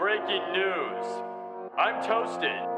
breaking news. I'm toasted.